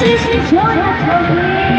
谢谢所有求朋